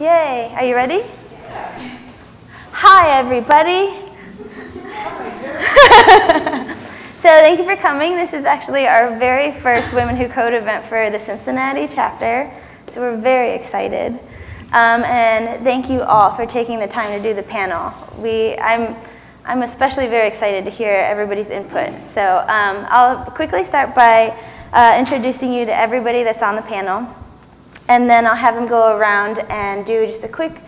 Yay, are you ready? Hi, everybody. so, thank you for coming. This is actually our very first Women Who Code event for the Cincinnati chapter. So, we're very excited. Um, and thank you all for taking the time to do the panel. We, I'm, I'm especially very excited to hear everybody's input. So, um, I'll quickly start by uh, introducing you to everybody that's on the panel. And then I'll have them go around and do just a quick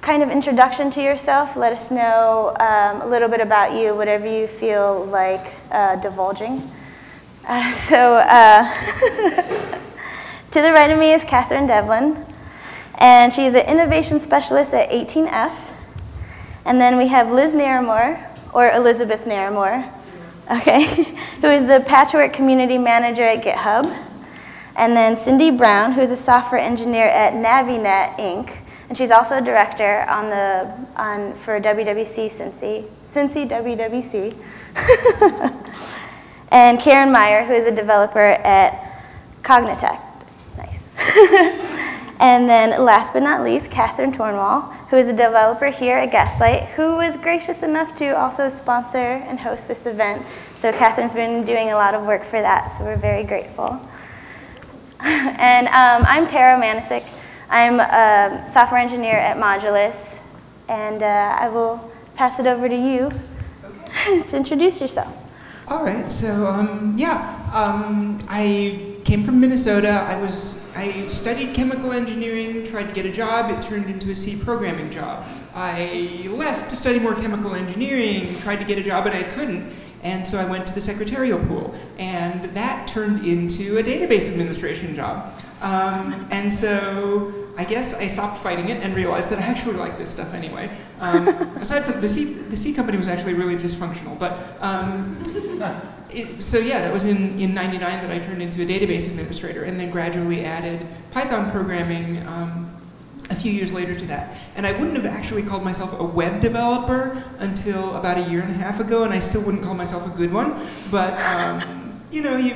kind of introduction to yourself. Let us know um, a little bit about you, whatever you feel like uh, divulging. Uh, so, uh, to the right of me is Catherine Devlin, and she's an innovation specialist at 18F. And then we have Liz Naramore, or Elizabeth Naramore, okay, who is the Patchwork Community Manager at GitHub. And then Cindy Brown, who's a software engineer at Navinet Inc., and she's also a director on the on for WWC Cincy, Cincy WWC. and Carin Meier, who is a developer at Cognitect. Nice. and then last but not least, Catherine Tornwall, who is a developer here at Gaslight, who was gracious enough to also sponsor and host this event. So Catherine's been doing a lot of work for that, so we're very grateful. and um, I'm Tara Manisic. I'm a software engineer at Modulus, and uh, I will pass it over to you okay. to introduce yourself. All right. So um, yeah, um, I came from Minnesota. I was I studied chemical engineering, tried to get a job. It turned into a C programming job. I left to study more chemical engineering, tried to get a job, and I couldn't. And so I went to the secretarial pool, and that turned into a database administration job. Um, and so I guess I stopped fighting it and realized that I actually like this stuff anyway. Um, aside from the C, the C company was actually really dysfunctional, but um, it, so yeah, that was in, in 99 that I turned into a database administrator and then gradually added Python programming um, a few years later to that. And I wouldn't have actually called myself a web developer until about a year and a half ago, and I still wouldn't call myself a good one. But um, you know, you,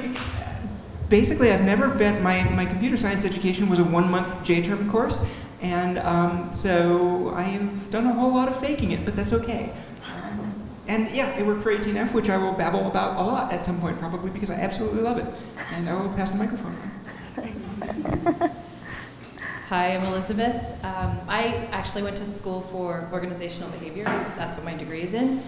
basically, I've never been. My my computer science education was a one month J-term course, and um, so I have done a whole lot of faking it, but that's okay. Um, and yeah, I work for 18F, which I will babble about a lot at some point, probably because I absolutely love it. And I will pass the microphone on. Hi, I'm Elizabeth. Um, I actually went to school for organizational behavior. That's what my degree is in.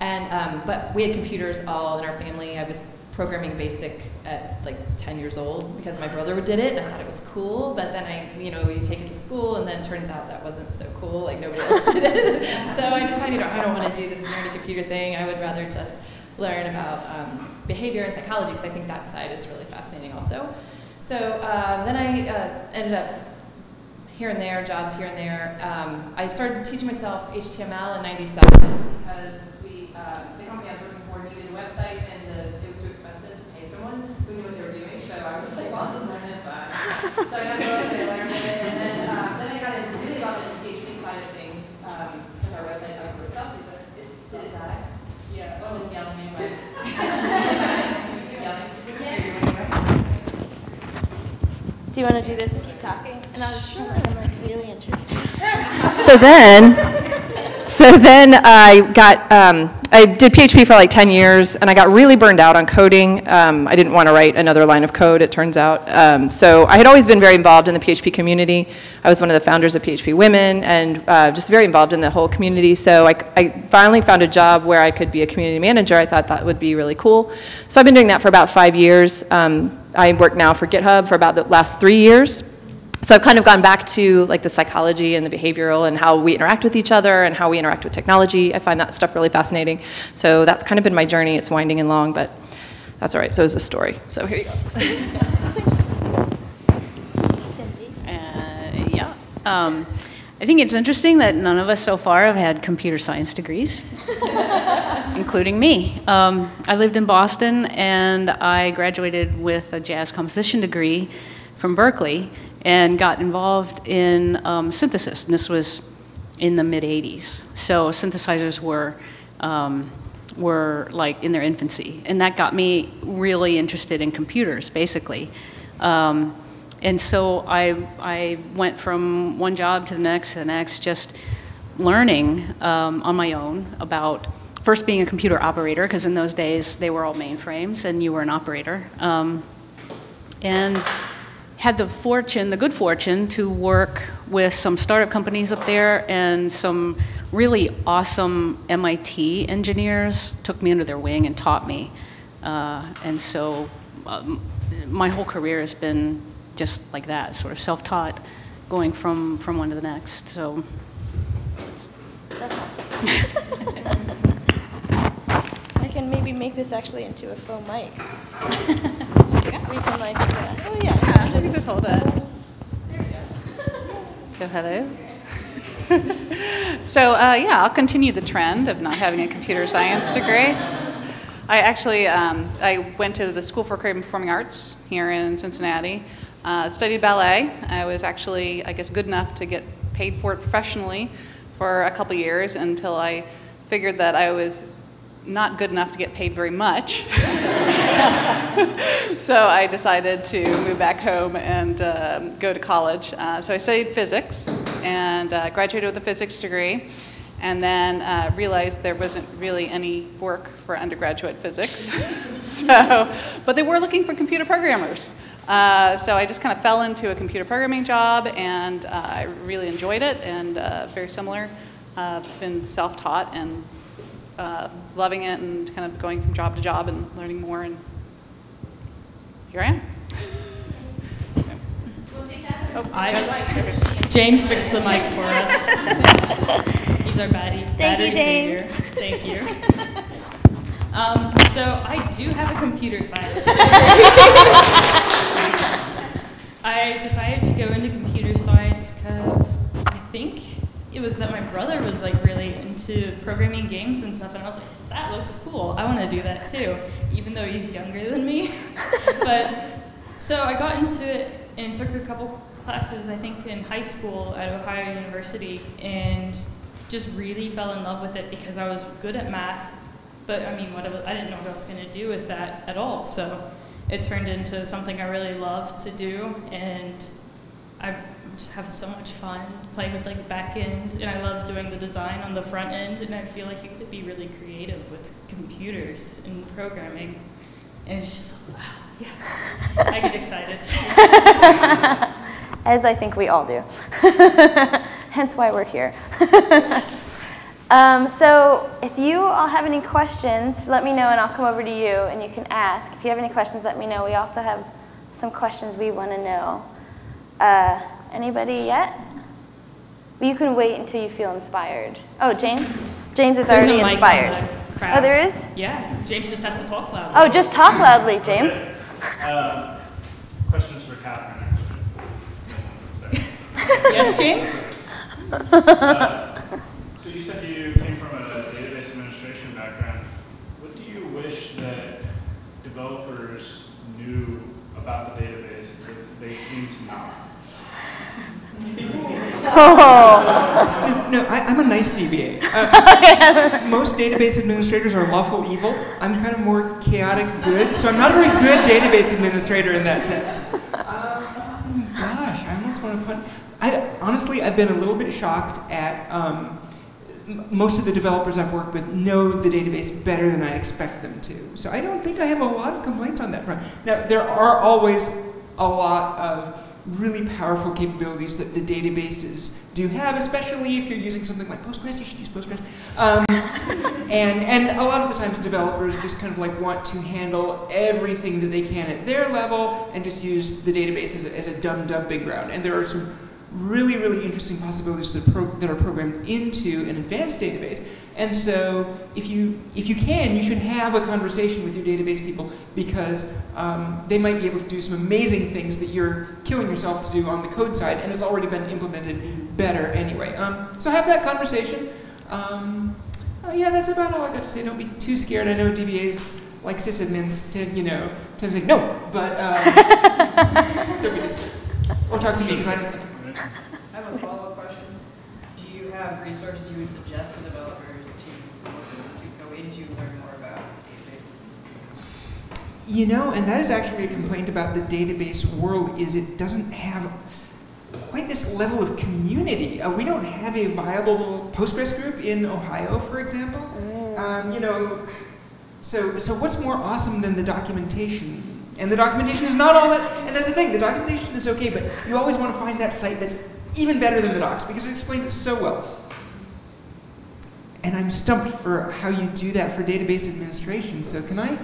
And um, but we had computers all in our family. I was programming BASIC at like 10 years old because my brother did it and I thought it was cool. But then I, you know, you take it to school and then turns out that wasn't so cool. Like nobody else did it. so I decided I don't want to do this nerdy computer thing. I would rather just learn about um, behavior and psychology because I think that side is really fascinating also. So uh, then I uh, ended up here and there, jobs here and there. Um, I started teaching myself HTML in 97 because we, uh, the company I was working for needed a website and the, it was too expensive to pay someone who knew what they were doing. So I was like, well, I'll just learn it. So I, so I got to go and I learned it. And then, um, then I got in really about the PHP side of things because um, our website got pretty fussy, but it, did it die? Yeah. Oh, it's yelling anyway. Do you want to do this and keep talking? And just like I'm like really interested. so then, so then I got, um, I did PHP for like 10 years, and I got really burned out on coding. Um, I didn't want to write another line of code, it turns out. Um, so I had always been very involved in the PHP community. I was one of the founders of PHP Women, and uh, just very involved in the whole community. So I, I finally found a job where I could be a community manager. I thought that would be really cool. So I've been doing that for about five years. Um, I work now for GitHub for about the last three years. So I've kind of gone back to like the psychology and the behavioral and how we interact with each other and how we interact with technology. I find that stuff really fascinating. So that's kind of been my journey. It's winding and long, but that's all right. So it's a story. So here you go. Uh, yeah. Um, I think it's interesting that none of us so far have had computer science degrees, including me. Um, I lived in Boston and I graduated with a jazz composition degree from Berklee and got involved in um, synthesis. And this was in the mid 80s. So synthesizers were, um, were like in their infancy. And that got me really interested in computers, basically. Um, and so I, I went from one job to the next to the next, just learning um, on my own about first being a computer operator, because in those days they were all mainframes and you were an operator. Um, and had the fortune, the good fortune, to work with some startup companies up there and some really awesome MIT engineers took me under their wing and taught me. Uh, and so um, my whole career has been just like that, sort of self-taught, going from, from one to the next. So That's awesome. I can maybe make this actually into a faux mic. Can like, uh, oh yeah. Yeah, you can just hold it. So hello. so uh, yeah, I'll continue the trend of not having a computer science degree. I actually um, I went to the School for Creative and Performing Arts here in Cincinnati. Uh, studied ballet. I was actually, I guess, good enough to get paid for it professionally for a couple years until I figured that I was not good enough to get paid very much. so I decided to move back home and um go to college. Uh, so I studied physics and uh, graduated with a physics degree, and then uh, realized there wasn't really any work for undergraduate physics. so, but they were looking for computer programmers. Uh, so I just kind of fell into a computer programming job, and uh, I really enjoyed it, and uh, very similar. Uh, been self-taught and uh, loving it, and kind of going from job to job and learning more. And here I am. I, James fixed the mic for us. He's our baddie, Thank you, battery savior. James. Thank you. Um, so I do have a computer science degree. I decided to go into computer science because I think it was that my brother was like really into programming games and stuff, and I was like, that looks cool. I want to do that too, even though he's younger than me. but so I got into it and took a couple classes, I think, in high school at Ohio University, and just really fell in love with it because I was good at math. But I mean, what I, was, I didn't know what I was going to do with that at all. So it turned into something I really love to do, and I just have so much fun playing with like the back end, and I love doing the design on the front end. And I feel like you could be really creative with computers and programming, and it's just wow, yeah, I get excited. As I think we all do. Hence why we're here. um, so, if you all have any questions, let me know and I'll come over to you and you can ask. If you have any questions, let me know. We also have some questions we want to know. Uh, anybody yet? You can wait until you feel inspired. Oh, James? James is There's already no mic on inspired. the crowd. Oh, there is? Yeah, James just has to talk loud. Oh, just talk loudly, James. Uh, Questions for Catherine, actually. yes, James. Uh, So you said you came from a database administration background. What do you wish that developers knew about the database that they seem to not? Oh, No, I, I'm a nice DBA. Uh, most database administrators are lawful evil. I'm kind of more chaotic good, so I'm not a very good database administrator in that sense. Um, gosh, I almost want to put. I honestly, I've been a little bit shocked at. Um, m- most of the developers I've worked with know the database better than I expect them to. So I don't think I have a lot of complaints on that front. Now, there are always a lot of really powerful capabilities that the databases do have, especially if you're using something like Postgres, you should use Postgres. Um, and, and a lot of the times developers just kind of like want to handle everything that they can at their level and just use the database as a, as a dumb, dumb big round. And there are some really, really interesting possibilities that, pro- that are programmed into an advanced database. And so, if you if you can, you should have a conversation with your database people because um, they might be able to do some amazing things that you're killing yourself to do on the code side, and has already been implemented better anyway. Um, so have that conversation. Um, uh, yeah, that's about all I got to say. Don't be too scared. I know DBAs like sysadmins tend, you know, tend to say no, but um, don't be too scared. Or talk to me because I'm listening. I have a follow-up question. Do you have resources you would suggest to developers to, to go into, learn more about databases? You know, and that is actually a complaint about the database world is it doesn't have quite this level of community. Uh, we don't have a viable Postgres group in Ohio, for example. Um, you know, so, so what's more awesome than the documentation? And the documentation is not all that, and that's the thing, the documentation is okay, but you always want to find that site that's even better than the docs because it explains it so well. And I'm stumped for how you do that for database administration. So can I,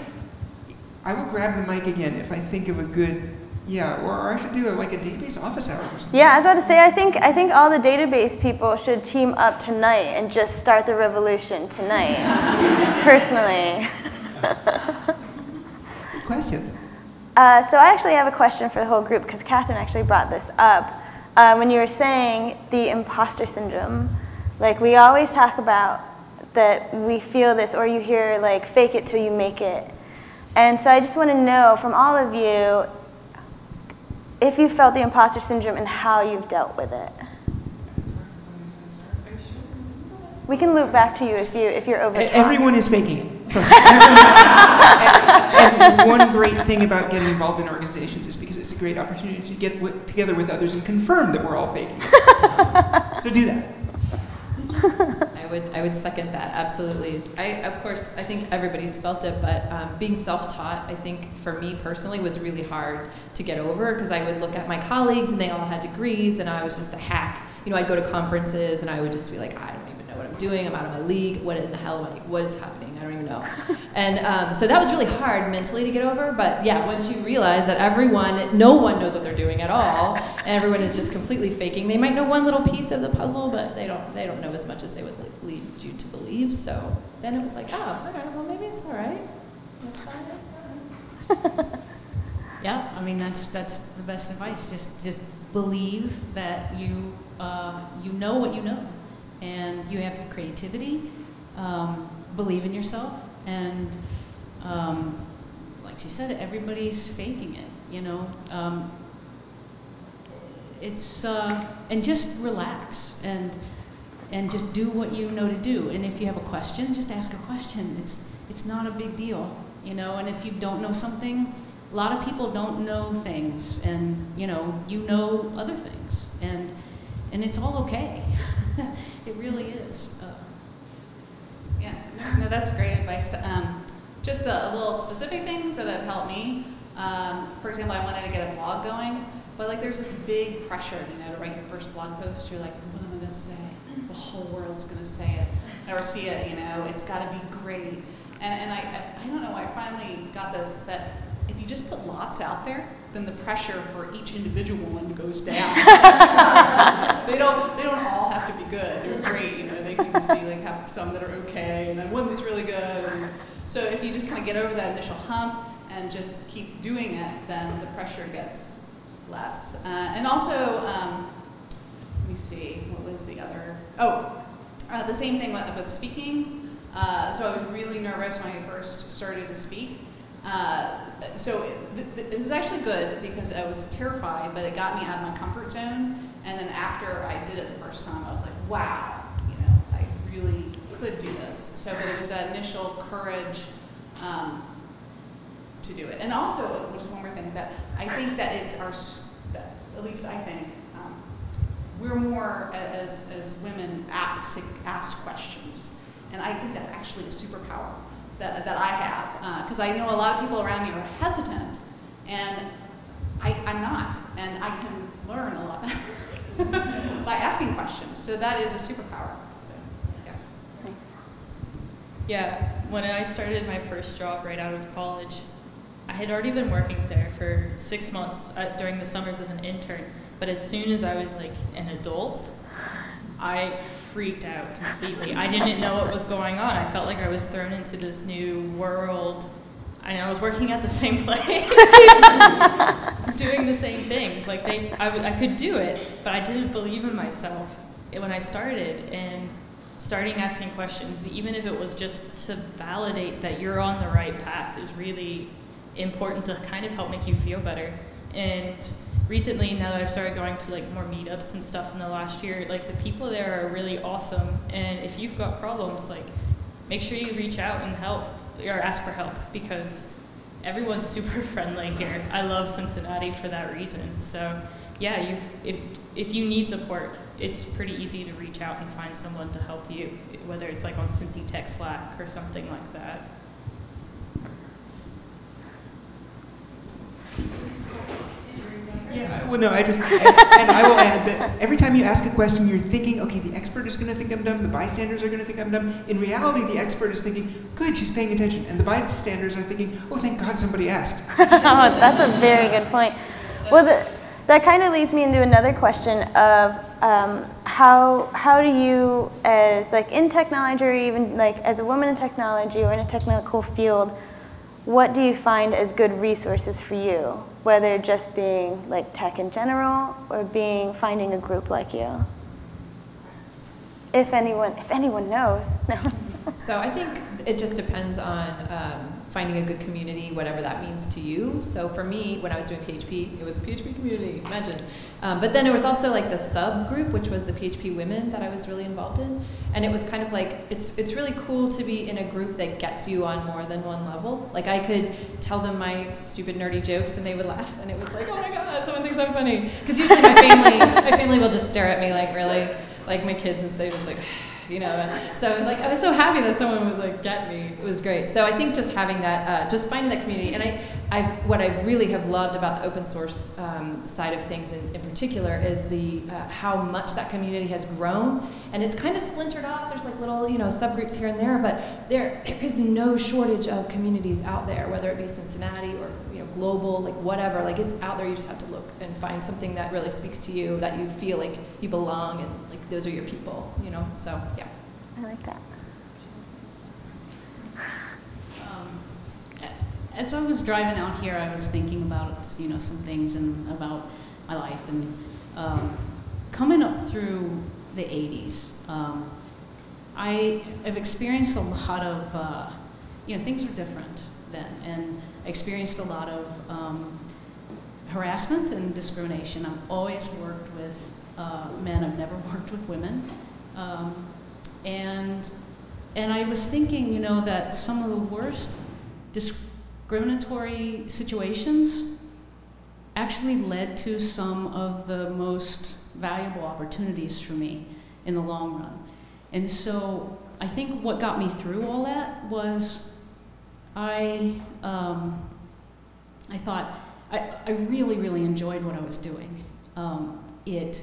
I will grab the mic again if I think of a good, yeah, or, or I should do a, like a database office hour or something. Yeah, I was about to say, I think, I think all the database people should team up tonight and just start the revolution tonight, personally. Questions. Uh, so I actually have a question for the whole group because Catherine actually brought this up. Uh, when you were saying the imposter syndrome, like we always talk about that we feel this, or you hear like fake it till you make it. And so I just want to know from all of you if you felt the imposter syndrome and how you've dealt with it. We can loop back to you if you if you're over. Everyone is faking it. Trust me. And, and one great thing about getting involved in organizations is because it's a great opportunity to get together with others and confirm that we're all faking it. so do that. I would, I would second that, absolutely. I, of course, I think everybody's felt it, but um, being self-taught, I think for me personally was really hard to get over because I would look at my colleagues and they all had degrees and I was just a hack. You know, I'd go to conferences and I would just be like, I don't even know what I'm doing. I'm out of my league. What in the hell? What is happening? I don't even know. And um, so that was really hard mentally to get over. But yeah, once you realize that everyone, no one knows what they're doing at all, and everyone is just completely faking. They might know one little piece of the puzzle, but they don't. They don't know as much as they would le- lead you to believe. So then it was like, oh, all right, well maybe it's all right. That's fine. Yeah, I mean that's that's the best advice. Just just believe that you uh, you know what you know, and you have your creativity. Um, believe in yourself, and um, like she said, everybody's faking it. You know, um, it's uh, and just relax and and just do what you know to do. And if you have a question, just ask a question. It's it's not a big deal, you know. And if you don't know something, a lot of people don't know things, and you know you know other things, and and it's all okay. it really is. Uh, no, that's great advice. To, um, just a, a little specific things that have helped me. Um, for example, I wanted to get a blog going, but like there's this big pressure, you know, to write your first blog post. You're like, what am I to say? The whole world's going to say it or see it. You know, it's got to be great. And and I, I I don't know. I finally got this that if you just put lots out there, then the pressure for each individual one goes down. they don't they don't all have to be good or great. You know, can just be like have some that are okay, and then one that's really good. And so if you just kind of get over that initial hump and just keep doing it, then the pressure gets less. Uh, and also, um, let me see, what was the other? Oh, uh, the same thing with, with speaking. Uh, so I was really nervous when I first started to speak. Uh, so it, th- it was actually good because I was terrified, but it got me out of my comfort zone. And then after I did it the first time, I was like, wow, you know, I really could do this. So, but it was that initial courage um, to do it. And also, just one more thing, that I think that it's our, that, at least I think, um, we're more as, as women apt to ask questions. And I think that's actually a superpower that, that I have. Because I know a lot of people around me are hesitant, and I, I'm not. And I can learn a lot by asking questions. So that is a superpower. Yeah, when I started my first job right out of college, I had already been working there for six months uh, during the summers as an intern. But as soon as I was like an adult, I freaked out completely. I didn't know what was going on. I felt like I was thrown into this new world. And I was working at the same place, doing the same things. Like they, I could do it, but I didn't believe in myself when I started. And starting asking questions, even if it was just to validate that you're on the right path, is really important to kind of help make you feel better. And recently, now that I've started going to like more meetups and stuff in the last year, like the people there are really awesome. And if you've got problems, like make sure you reach out and help or ask for help because everyone's super friendly here. I love Cincinnati for that reason. So, yeah, you if if you need support, it's pretty easy to reach out and find someone to help you, whether it's like on Cincy Tech Slack or something like that. Yeah, well, no, I just, and, and I will add that every time you ask a question, you're thinking, okay, the expert is going to think I'm dumb, the bystanders are going to think I'm dumb. In reality, the expert is thinking, good, she's paying attention. And the bystanders are thinking, oh, thank God somebody asked. oh, that's a very good point. Well, the, that kind of leads me into another question of um, how how do you, as like in technology, or even like as a woman in technology or in a technical field, what do you find as good resources for you? Whether just being like tech in general or being finding a group like you. If anyone, if anyone knows, no. So I think it just depends on um, finding a good community, whatever that means to you. So for me, when I was doing PHP, it was the PHP community, imagine. Um, but then it was also like the subgroup, which was the PHP women that I was really involved in. And it was kind of like, it's, it's really cool to be in a group that gets you on more than one level. Like I could tell them my stupid nerdy jokes and they would laugh and it was like, oh my God, someone thinks I'm funny. Because usually my family, my family will just stare at me like really, like my kids and they're just like, you know. So like I was so happy that someone would like get me. It was great. So I think just having that, uh, just finding that community, and I, I, what I really have loved about the open source um, side of things in, in particular is the uh, how much that community has grown, and it's kind of splintered off. There's like little you know subgroups here and there, but there there is no shortage of communities out there, whether it be Cincinnati or global, like whatever. Like it's out there. You just have to look and find something that really speaks to you, that you feel like you belong, and like those are your people. You know, so yeah. I like that. Um, as I was driving out here, I was thinking about you know some things and about my life and um, coming up through the 80s. Um, I have experienced a lot of uh, you know things were different then, and I experienced a lot of um, harassment and discrimination. I've always worked with uh, men. I've never worked with women. Um, and, and I was thinking, you know, that some of the worst discriminatory situations actually led to some of the most valuable opportunities for me in the long run. And so I think what got me through all that was I, um, I thought, I, I really, really enjoyed what I was doing. Um, it,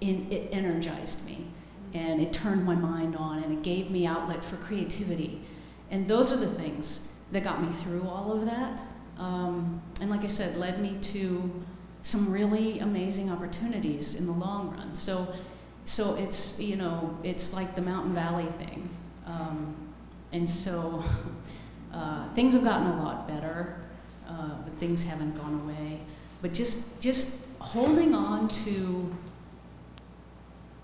in, it energized me and it turned my mind on and it gave me outlet for creativity. And those are the things that got me through all of that. Um, and like I said, led me to some really amazing opportunities in the long run. So, so it's you know it's like the Mountain Valley thing, um, and so uh, things have gotten a lot better, uh, but things haven't gone away. But just just holding on to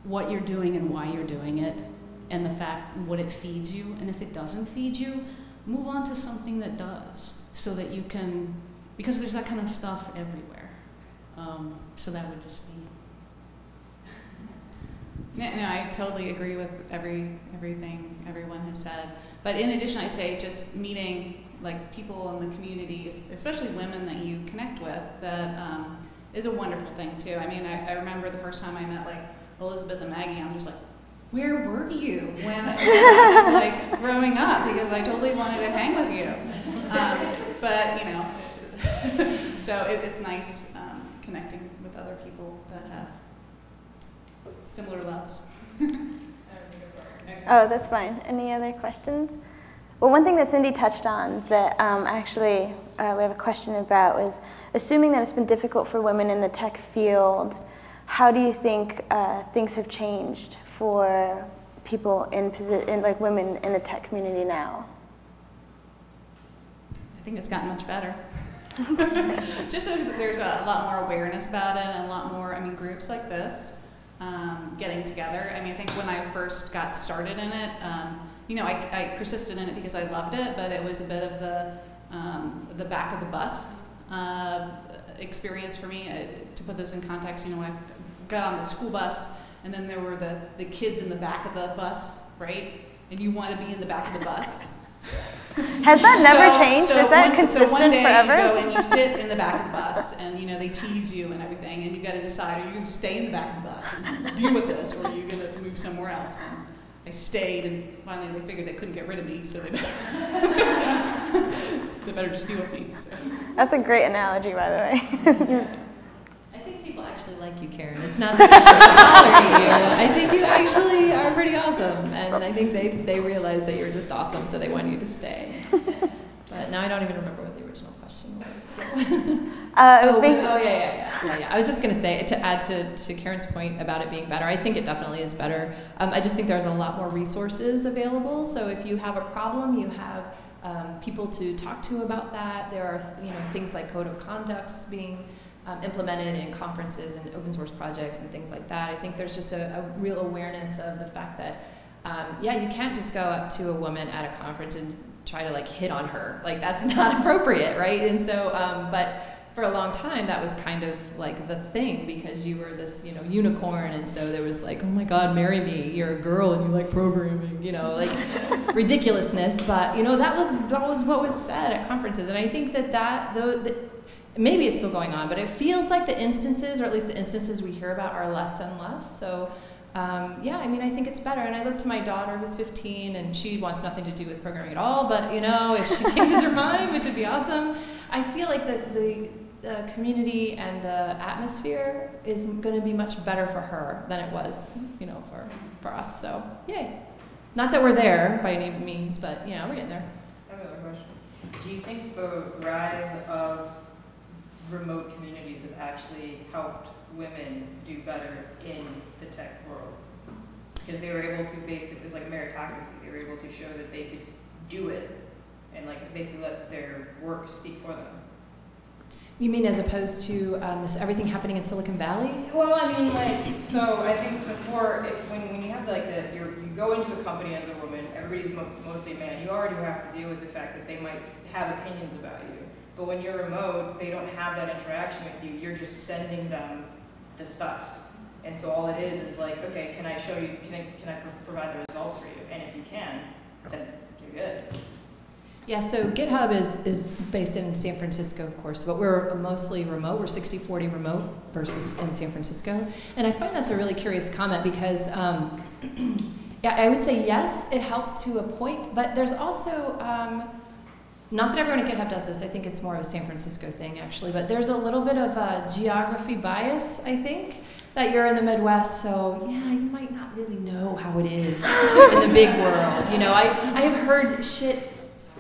what you're doing and why you're doing it, and the fact what it feeds you. And if it doesn't feed you, move on to something that does, so that you can, because there's that kind of stuff everywhere. Um, so that would just be. Yeah, no, I totally agree with every everything everyone has said. But in addition, I'd say just meeting like people in the community, especially women that you connect with, that um, is a wonderful thing too. I mean, I, I remember the first time I met like Elizabeth and Maggie, I'm just like, where were you when, I was like growing up? Because I totally wanted to hang with you. Um, but you know, so it, it's nice um, connecting with other people that have similar loves. Oh, that's fine. Any other questions? Well, one thing that Cindy touched on that um, actually uh, we have a question about was assuming that it's been difficult for women in the tech field how do you think uh, things have changed for people in, in like women in the tech community now? I think it's gotten much better. Just so there's a lot more awareness about it and a lot more, I mean, groups like this um, getting together. I mean, I think when I first got started in it, um, you know, I, I, persisted in it because I loved it, but it was a bit of the, um, the back of the bus uh, experience for me. Uh, to put this in context, you know, when I got on the school bus, and then there were the, the kids in the back of the bus, right? And you want to be in the back of the bus. Has that never So- changed? so Is that one, consistent so one day forever? you go and you sit in the back of the bus, and you know they tease you and everything, and you've got to decide: are you going to stay in the back of the bus and deal with this, or are you going to move somewhere else? And I stayed, and finally they figured they couldn't get rid of me, so they better, they better just deal with me. So. That's a great analogy, by the way. I think people actually like you, Carin. It's not that they tolerate you. I think you actually are pretty awesome, and I think they, they realize that you're just awesome, so they want you to stay. But now I don't even remember what the original question was. Uh, it was oh, being, oh, yeah, yeah, yeah, yeah, yeah. I was just gonna say to add to, to Carin's point about it being better. I think it definitely is better. Um, I just think there's a lot more resources available. So if you have a problem, you have um, people to talk to about that. There are you know things like code of conducts being um, implemented in conferences and open source projects and things like that. I think there's just a, a real awareness of the fact that um, yeah, you can't just go up to a woman at a conference and try to like hit on her. Like that's not appropriate, right? And so, um, but for a long time that was kind of like the thing because you were this you know unicorn. And so there was like oh my god marry me. You're a girl and you like programming you know like ridiculousness. But you know that was that was what was said at conferences. And i think that that though the, maybe it's still going on but it feels like the instances or at least the instances we hear about are less and less. So um, yeah, I mean, I think it's better. And I look to my daughter who's 15 and she wants nothing to do with programming at all. But, you know, if she changes her mind, which would be awesome, I feel like the, the, community and the atmosphere is going to be much better for her than it was, you know, for, for us. So, yay. Not that we're there by any means, but, you know, we're getting there. I have another question. Do you think the rise of remote communities has actually helped women do better in the tech world? Because they were able to basically, it's like meritocracy, they were able to show that they could do it and like basically let their work speak for them. You mean as opposed to um, this everything happening in Silicon Valley? Well, I mean, like, so I think before, if when, when you have like the, you're, you go into a company as a woman, everybody's mo- mostly man, you already have to deal with the fact that they might have opinions about you. But when you're remote, they don't have that interaction with you. You're just sending them the stuff. And so all it is is like, okay, can I show you, can I, can I provide the results for you? And if you can, then you're good. Yeah, so GitHub is, is based in San Francisco, of course, but we're mostly remote. We're 60 40 remote versus in San Francisco. And I find that's a really curious comment because, um, yeah, I would say yes, it helps to a point, but there's also, um, not that everyone at GitHub does this, I think it's more of a San Francisco thing actually, but there's a little bit of a geography bias, I think, that you're in the Midwest, so yeah, you might not really know how it is in the big world. You know, I, I have heard shit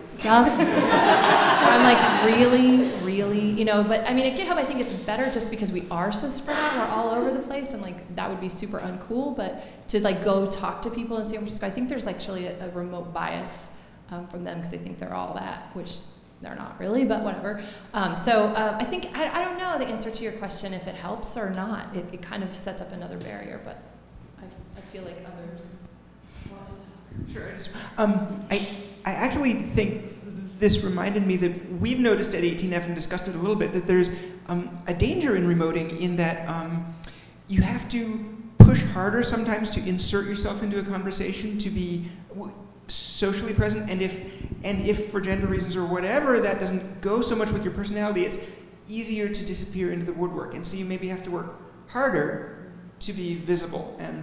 stuff. I'm like, really, really, you know, but I mean, at GitHub, I think it's better just because we are so spread out. We're all over the place, and like, that would be super uncool. But to like go talk to people in San Francisco, I think there's actually a, a remote bias um, from them because they think they're all that, which they're not really, but whatever. Um, so uh, I think, I, I don't know the answer to your question if it helps or not. It, it kind of sets up another barrier, but I, I feel like others want to talk. Sure. I, just, um, I, I actually think this reminded me that we've noticed at 18F and discussed it a little bit that there's um, a danger in remoting in that um, you have to push harder sometimes to insert yourself into a conversation to be socially present and if and if for gender reasons or whatever that doesn't go so much with your personality it's easier to disappear into the woodwork. And so you maybe have to work harder to be visible. And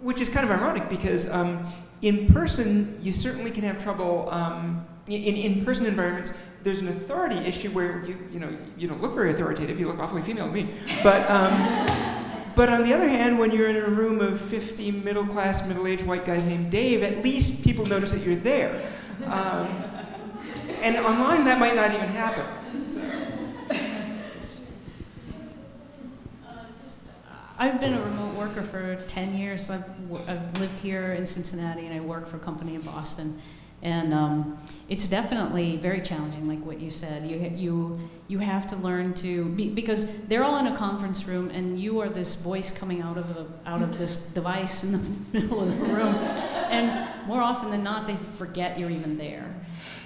which is kind of ironic because um, in person you certainly can have trouble um, in in-person environments there's an authority issue where you you know you don't look very authoritative. You look awfully female to me. But um, but on the other hand, when you're in a room of 50 middle class, middle aged white guys named Dave, at least people notice that you're there. Um, and online, that might not even happen. I've been a remote worker for 10 years. I've, I've lived here in Cincinnati and I work for a company in Boston. And um, it's definitely very challenging, like what you said. You, you, you have to learn to, be, because they're all in a conference room and you are this voice coming out of, a, out of this device in the middle of the room. And more often than not, they forget you're even there.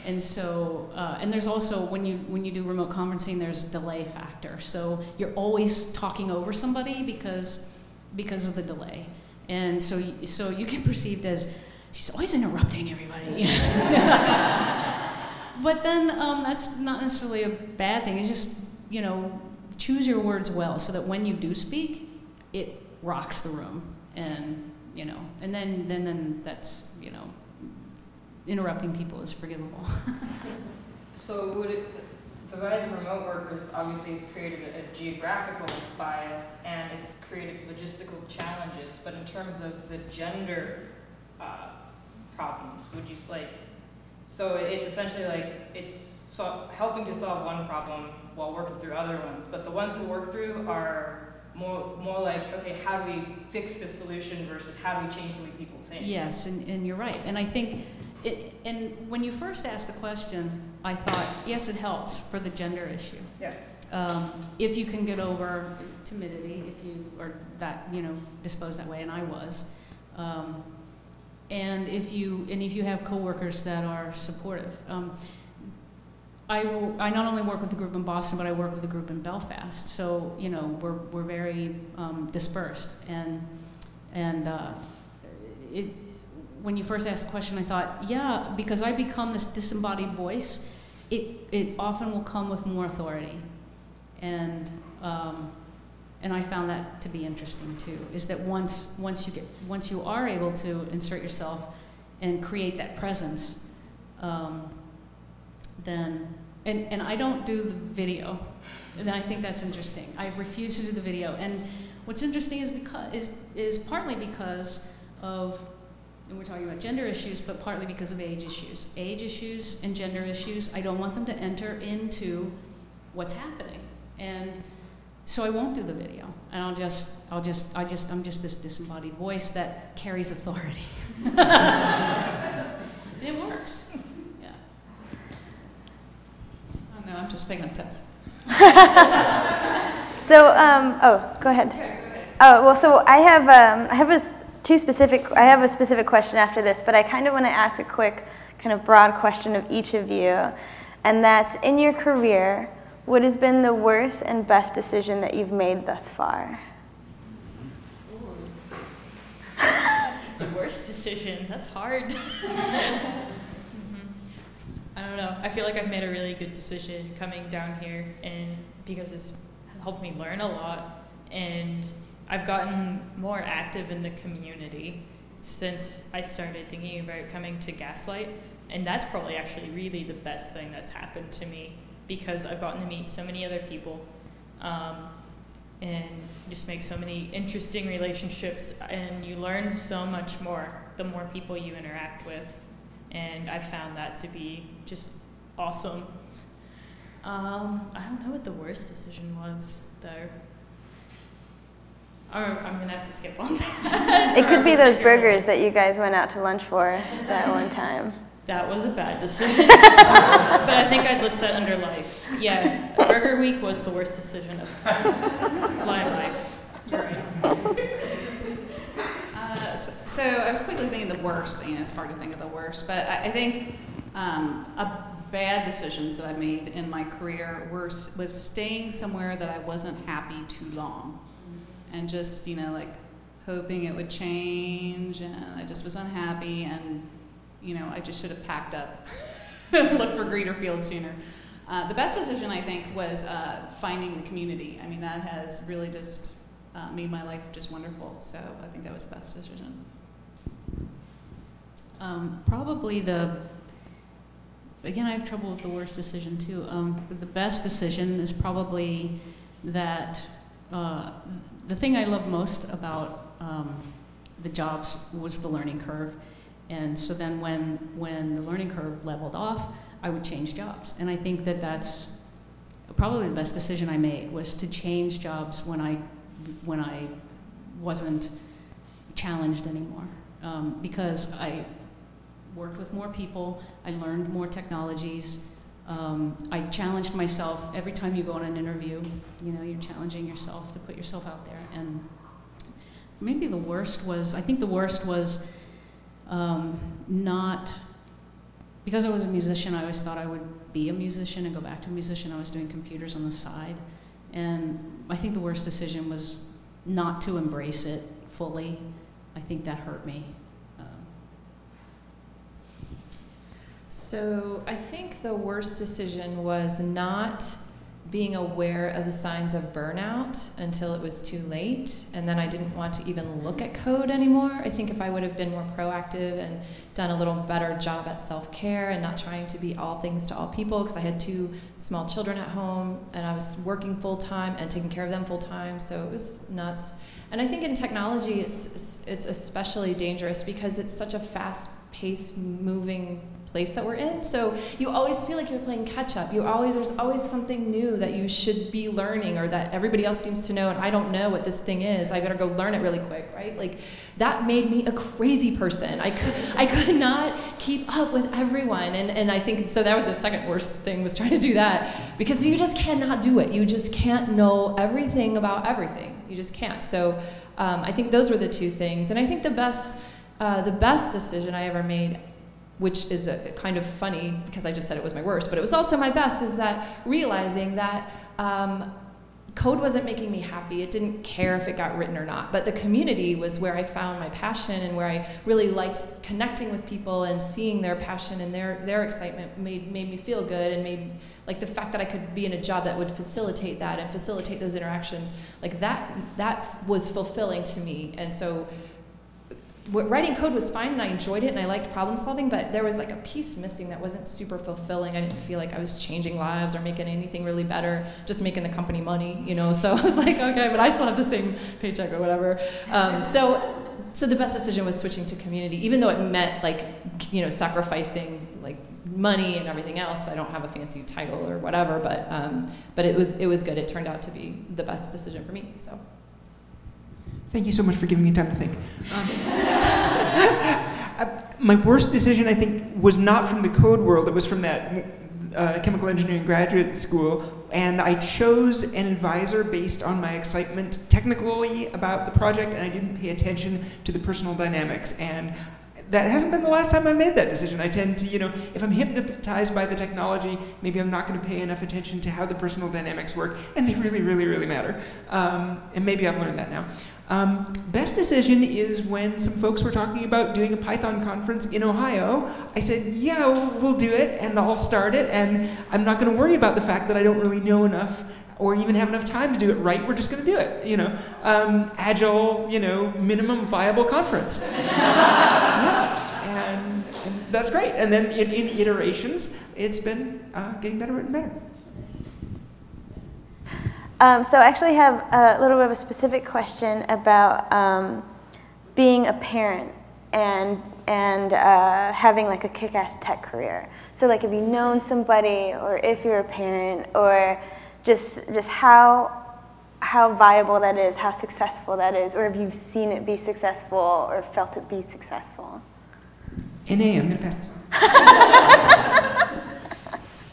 And so, uh, and there's also when you when you do remote conferencing, there's a delay factor. So you're always talking over somebody because because of the delay, and so so you get perceived as she's always interrupting everybody. but then um, that's not necessarily a bad thing. It's just, you know, choose your words well so that when you do speak, it rocks the room. And, you know, and then, then, then that's, you know, interrupting people is forgivable. So would it, the rise of remote workers, obviously it's created a, a geographical bias and it's created logistical challenges, but in terms of the gender uh, problems, would you like, so it's essentially like, it's so, helping to solve one problem while working through other ones, but the ones to work through are more, more like, okay, how do we fix the solution versus how do we change the way people think? Yes, and, and you're right. And I think, it, and when you first asked the question, I thought, yes, it helps for the gender issue. Yeah. Um, if you can get over timidity, if you are that, you know, disposed that way, and I was. Um, and if you, and if you have coworkers that are supportive. Um, I, I not only work with a group in Boston, but I work with a group in Belfast. So, you know, we're, we're very um, dispersed. And, and uh, it, when you first asked the question, I thought, yeah, because I become this disembodied voice, it, it often will come with more authority. And, um, and I found that to be interesting too, is that once, once, you, get, once you are able to insert yourself and create that presence, um, then, and, and I don't do the video, and I think that's interesting. I refuse to do the video. And what's interesting is, because, is, is partly because of and we're talking about gender issues, but partly because of age issues. Age issues and gender issues, I don't want them to enter into what's happening. And so I won't do the video. And I'll just, I'll just, I just, I'm just this disembodied voice that carries authority. it works. Yeah. Oh, no, I'm just picking up tips. So, um, oh, go ahead. Oh, well, so I have, um, I have a s- two specific, I have a specific question after this, but I kind of want to ask a quick, kind of broad question of each of you. And that's in your career, what has been the worst and best decision that you've made thus far? The worst decision. That's hard. Mhm. I don't know. I feel like I've made a really good decision coming down here, and because it's helped me learn a lot, and I've gotten more active in the community since I started thinking about coming to Gaslight, and that's probably actually really the best thing that's happened to me because I've gotten to meet so many other people. Um, and just make so many interesting relationships and you learn so much more the more people you interact with and i found that to be just awesome um, i don't know what the worst decision was though Or i'm gonna have to skip on that It could be those burgers that you guys went out to lunch for that one time. That was a bad decision. But i think i'd list that under life. Yeah burger week was the worst decision of my life. Uh, so, so I was quickly thinking the worst. Know, it's hard to think of the worst, but I, I think um, a bad decisions that I made in my career were was staying somewhere that I wasn't happy too long, and just you know like hoping it would change, and I just was unhappy, and you know I just should have packed up, and looked for greener fields sooner. Uh, the best decision I think was uh, finding the community. I mean that has really just uh, made my life just wonderful. So I think that was the best decision. Um, probably the, again, I have trouble with the worst decision too. Um, the best decision is probably that uh, the thing I love most about um, the jobs was the learning curve. And so then when, when the learning curve leveled off, I would change jobs. And I think that that's probably the best decision I made was to change jobs when I, when I wasn't challenged anymore. Um, because I worked with more people, I learned more technologies. Um, I challenged myself every time you go on an interview. You know, you're challenging yourself to put yourself out there. And maybe the worst was I think the worst was um, not because I was a musician. I always thought I would be a musician and go back to a musician. I was doing computers on the side, and I think the worst decision was not to embrace it fully. I think that hurt me. Um, So So I think the worst decision was not being aware of the signs of burnout until it was too late. And then I didn't want to even look at code anymore. I think if I would have been more proactive and done a little better job at self care and not trying to be all things to all people, because I had two small children at home and I was working full time and taking care of them full time. So it was nuts. And I think in technology, it's, it's especially dangerous because it's such a fast paced, moving place that we're in. So you always feel like you're playing catch up. You always there's always something new that you should be learning or that everybody else seems to know and I don't know what this thing is. I better go learn it really quick, right? Like that made me a crazy person. I could I could not keep up with everyone. And and I think so that was the second worst thing was trying to do that because you just cannot do it. You just can't know everything about everything. You just can't. So um, I think those were the two things. And I think the best uh, the best decision I ever made which is a, kind of funny because I just said it was my worst, but it was also my best, is that realizing that um, code wasn't making me happy. It didn't care if it got written or not. But the community was where I found my passion and where I really liked connecting with people and seeing their passion and their, their excitement made, made me feel good and made like the fact that I could be in a job that would facilitate that and facilitate those interactions, like that that was fulfilling to me. And so writing code was fine and I enjoyed it and I liked problem solving, but there was like a piece missing that wasn't super fulfilling. I didn't feel like I was changing lives or making anything really better, just making the company money, you know. So I was like, okay, but I still have the same paycheck or whatever. Um, so, so the best decision was switching to community, even though it meant like, you know, sacrificing like money and everything else. I don't have a fancy title or whatever, but um, but it was it was good. It turned out to be the best decision for me. So. Thank you so much for giving me time to think. Um, uh, my worst decision, I think, was not from the code world. It was from that uh, chemical engineering graduate school, and I chose an advisor based on my excitement technically about the project, and I didn't pay attention to the personal dynamics. And that hasn't been the last time I made that decision. I tend to, you know, if I'm hypnotized by the technology, maybe I'm not going to pay enough attention to how the personal dynamics work, and they really, really, really matter. Um, and maybe I've learned that now. Um, best decision is when some folks were talking about doing a Python conference in Ohio. I said, yeah, we'll do it, and I'll start it, and I'm not going to worry about the fact that I don't really know enough or even have enough time to do it right. We're just going to do it. You know, um, agile, you know, minimum viable conference. yeah, and, and, that's great. And then in, in iterations, it's been uh, getting better and better. Um, so I actually have a little bit of a specific question about um, being a parent and and uh, having like a kick-ass tech career. So like, have you known somebody, or if you're a parent, or just just how how viable that is, how successful that is, or have you seen it be successful or felt it be successful? NA, I'm gonna pass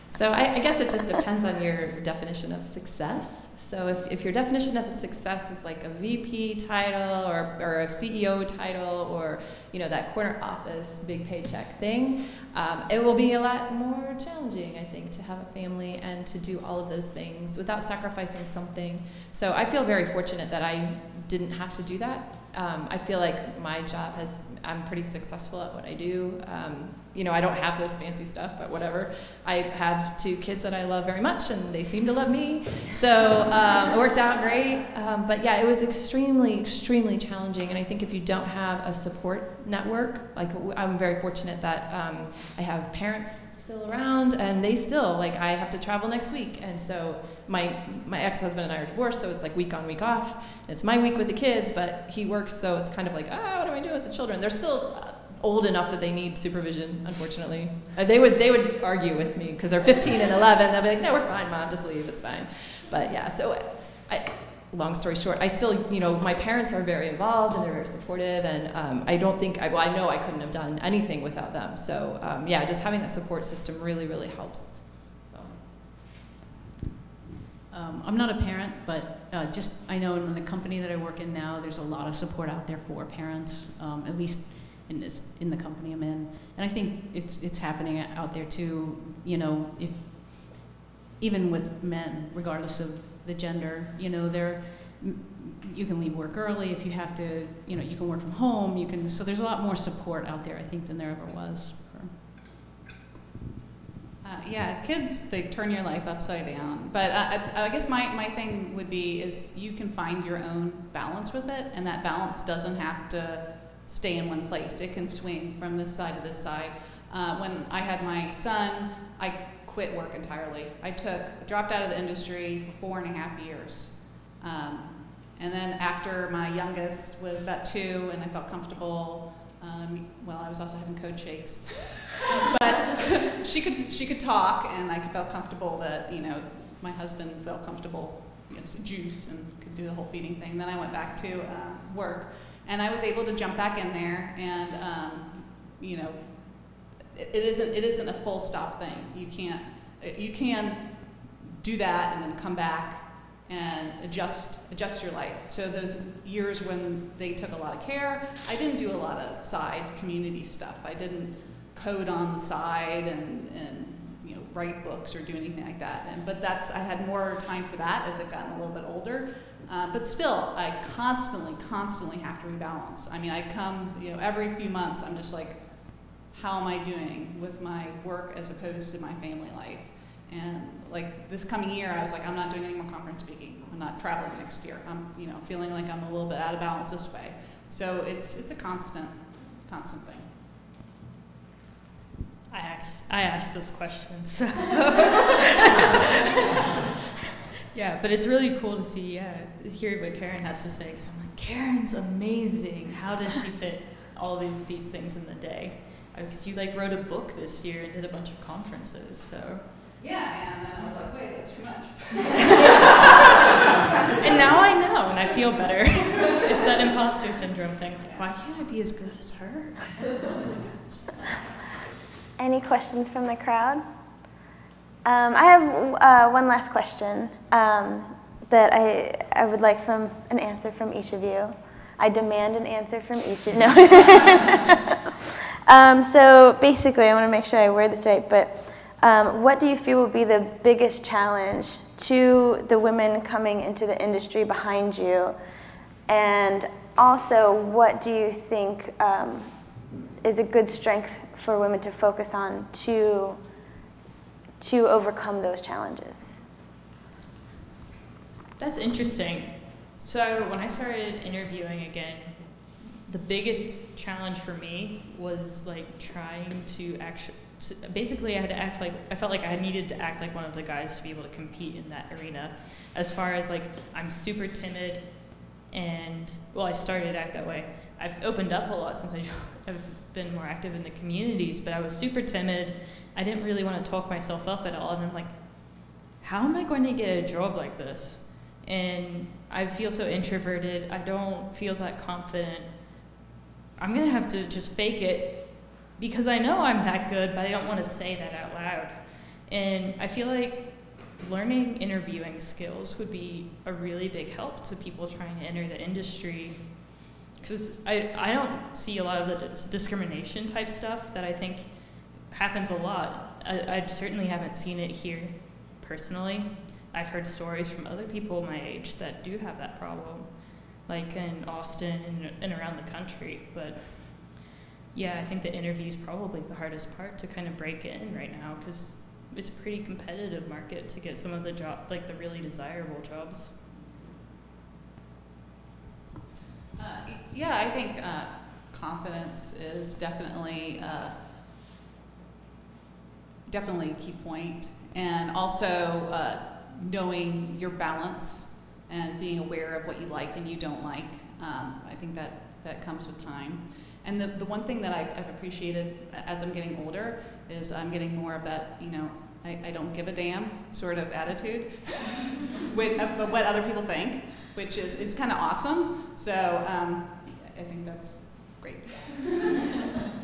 so I, I guess it just depends on your definition of success. So if, if your definition of success is like a VP title or, or a CEO title or you know that corner office big paycheck thing, um, it will be a lot more challenging, I think, to have a family and to do all of those things without sacrificing something. So I feel very fortunate that I didn't have to do that. Um, I feel like my job has, I'm pretty successful at what I do. Um, you know, I don't have those fancy stuff, but whatever. I have two kids that I love very much, and they seem to love me. So um, it worked out great. Um, but yeah, it was extremely, extremely challenging. And I think if you don't have a support network, like I'm very fortunate that um, I have parents still around, and they still like I have to travel next week, and so my my ex-husband and I are divorced, so it's like week on week off. It's my week with the kids, but he works, so it's kind of like ah, what am I doing with the children? They're still old enough that they need supervision, unfortunately. Uh, they would they would argue with me because they're 15 and 11. They'll be like, no, we're fine, mom, just leave, it's fine. But yeah, so I, long story short, I still, you know, my parents are very involved and they're very supportive, and um, I don't think, I, well, I know I couldn't have done anything without them. So um, yeah, just having that support system really, really helps. Um, I'm not a parent, but uh, just I know in the company that I work in now, there's a lot of support out there for parents, um, at least in this in the company I'm in, and I think it's it's happening out there too. You know, if even with men, regardless of the gender, you know, they're you can leave work early if you have to. You know, you can work from home. You can so there's a lot more support out there, I think, than there ever was. For, yeah, kids they turn your life upside down. But uh, I, I guess my, my thing would be is you can find your own balance with it, and that balance doesn't have to stay in one place. It can swing from this side to this side. Uh, when I had my son, I quit work entirely. I took dropped out of the industry for four and a half years. Um, and then after my youngest was about two, and I felt comfortable. Um, well, I was also having code shakes, but she could she could talk, and I felt comfortable that you know my husband felt comfortable, you know, juice, and could do the whole feeding thing. Then I went back to uh, work, and I was able to jump back in there, and um, you know, it, it isn't it isn't a full stop thing. You can't you can do that and then come back and adjust adjust your life. So those years when they took a lot of care, I didn't do a lot of side community stuff. I didn't code on the side and, and you know write books or do anything like that. And, but that's I had more time for that as I've gotten a little bit older. Uh, but still, I constantly, constantly have to rebalance. I mean, I come, you know, every few months, I'm just like, how am I doing with my work as opposed to my family life? And like this coming year, I was like, I'm not doing any more conference speaking. I'm not traveling next year. I'm, you know, feeling like I'm a little bit out of balance this way. So it's it's a constant, constant thing. I asked I asked this question, so yeah. But it's really cool to see, yeah, hear what Carin has to say because I'm like, Carin's amazing. How does she fit all of these things in the day? Uh, because you like wrote a book this year and did a bunch of conferences, so. Yeah, and then I was like, wait, that's too much. and now I know, and I feel better. it's that imposter syndrome thing. Like, why can't I be as good as her? Any questions from the crowd? Um, I have uh, one last question um, that I, I would like from an answer from each of you. I demand an answer from each of you. No. um, so basically, I want to make sure I word this right, but um, what do you feel will be the biggest challenge to the women coming into the industry behind you? And also, what do you think um, is a good strength for women to focus on to, to overcome those challenges? That's interesting. So, when I started interviewing again, the biggest challenge for me was like trying to actually basically I had to act like I felt like I needed to act like one of the guys to be able to compete in that arena. As far as like I'm super timid, and well, I started to act that way. I've opened up a lot since I, have been more active in the communities, but I was super timid. I didn't really want to talk myself up at all, and I'm like, how am I going to get a job like this? And I feel so introverted. I don't feel that confident. I'm gonna have to just fake it because I know I'm that good, but I don't want to say that out loud. And I feel like learning interviewing skills would be a really big help to people trying to enter the industry. Because I, I don't see a lot of the discrimination type stuff that I think happens a lot. I, I certainly haven't seen it here personally. I've heard stories from other people my age that do have that problem, like in Austin and, and around the country. But yeah, I think the interview is probably the hardest part to kind of break in right now because it's a pretty competitive market to get some of the job, like the really desirable jobs. Uh, yeah, I think uh, confidence is definitely uh, definitely a key point. and also uh, knowing your balance and being aware of what you like and you don't like. Um, I think that that comes with time. And the, the one thing that I've, I've appreciated as I'm getting older is I'm getting more of that, you know, I, I don't give a damn sort of attitude with, of, what other people think, which is, is kind of awesome. So um, I think that's great.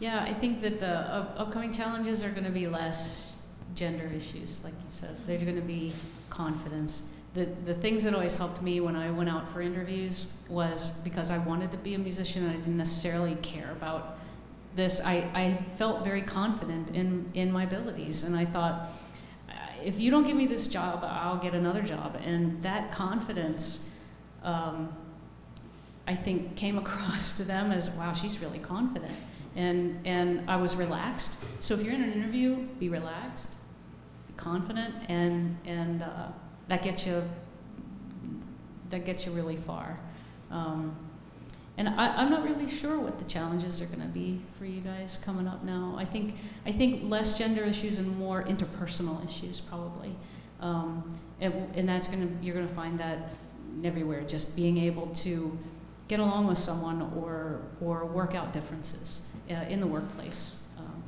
yeah, I think that the uh, upcoming challenges are going to be less gender issues, like you said. They're going to be confidence the, the things that always helped me when I went out for interviews was because I wanted to be a musician and I didn't necessarily care about this. I, I felt very confident in, in my abilities and I thought, if you don't give me this job, I'll get another job. And that confidence, um, I think, came across to them as, wow, she's really confident. And and I was relaxed. So if you're in an interview, be relaxed, be confident, and and uh, that gets you that gets you really far. Um, and I, am not really sure what the challenges are going to be for you guys coming up now. I think I think less gender issues and more interpersonal issues probably, um, and, and that's going to you're going to find that everywhere. Just being able to get along with someone or or work out differences uh, in the workplace. Um,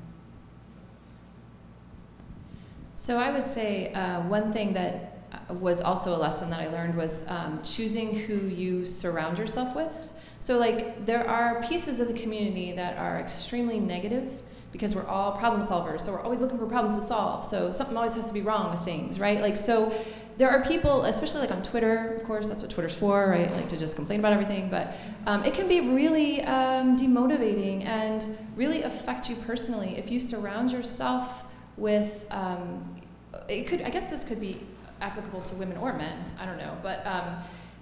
so I would say uh, one thing that uh, was also a lesson that I learned was um, choosing who you surround yourself with. So, like, there are pieces of the community that are extremely negative because we're all problem solvers. So, we're always looking for problems to solve. So, something always has to be wrong with things, right? Like, so there are people, especially like on Twitter, of course, that's what Twitter's for, right? Like, to just complain about everything. But um, it can be really um, demotivating and really affect you personally if you surround yourself with, um, it could, I guess this could be applicable to women or men, I don't know. But, um,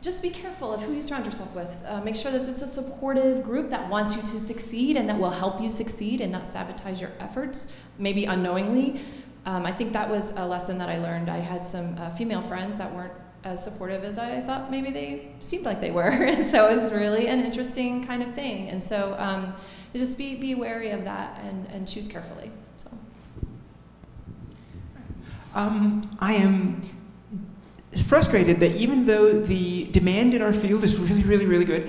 just be careful of who you surround yourself with. Uh, make sure that it's a supportive group that wants you to succeed and that will help you succeed and not sabotage your efforts, maybe unknowingly. Um, I think that was a lesson that I learned. I had some uh, female friends that weren't as supportive as I thought maybe they seemed like they were. so it was really an interesting kind of thing. And so um, just be, be wary of that and, and choose carefully. So. Um, I am frustrated that even though the demand in our field is really, really, really good,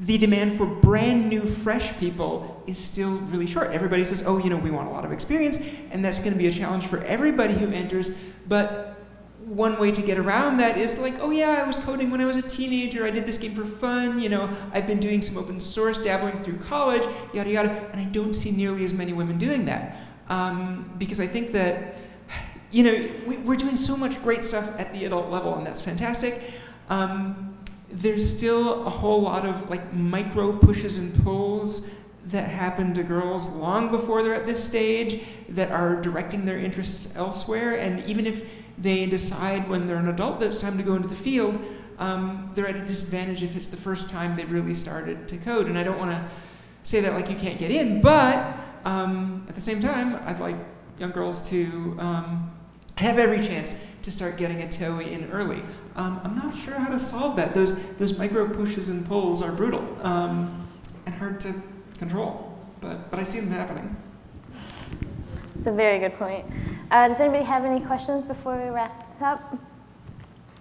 the demand for brand new, fresh people is still really short. Everybody says, oh, you know, we want a lot of experience, and that's going to be a challenge for everybody who enters. But one way to get around that is like, oh yeah, I was coding when I was a teenager. I did this game for fun. You know, I've been doing some open source, dabbling through college, yada yada. And I don't see nearly as many women doing that um, because I think that you know, we, are doing so much great stuff at the adult level, and that's fantastic. Um, there's still a whole lot of like micro pushes and pulls that happen to girls long before they're at this stage that are directing their interests elsewhere. And even if they decide when they're an adult that it's time to go into the field, um, they're at a disadvantage if it's the first time they've really started to code. And I don't want to say that like you can't get in, but um, at the same time, I'd like young girls to um, have every chance to start getting a toe in early. Um, I'm not sure how to solve that. Those, those micro pushes and pulls are brutal um, and hard to control, but, but I see them happening. It's a very good point. Uh, does anybody have any questions before we wrap this up?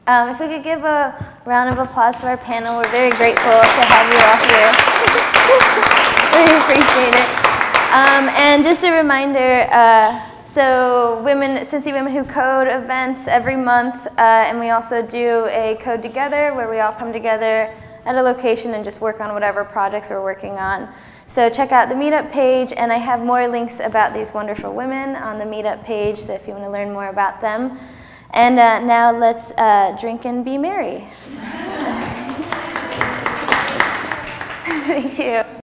Um, if we could give a round of applause to our panel, we're very grateful to have you all here. we appreciate it. Um, and just a reminder, uh, so women, Cincy Women Who Code events every month, uh, and we also do a Code Together where we all come together at a location and just work on whatever projects we're working on. So check out the meetup page, and I have more links about these wonderful women on the meetup page, so if you want to learn more about them. And uh, now let's uh, drink and be merry. Thank you.